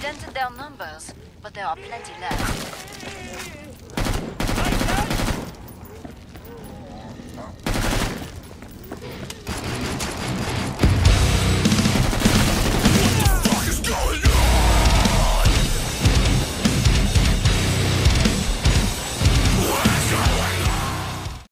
dented their numbers, but there are plenty left.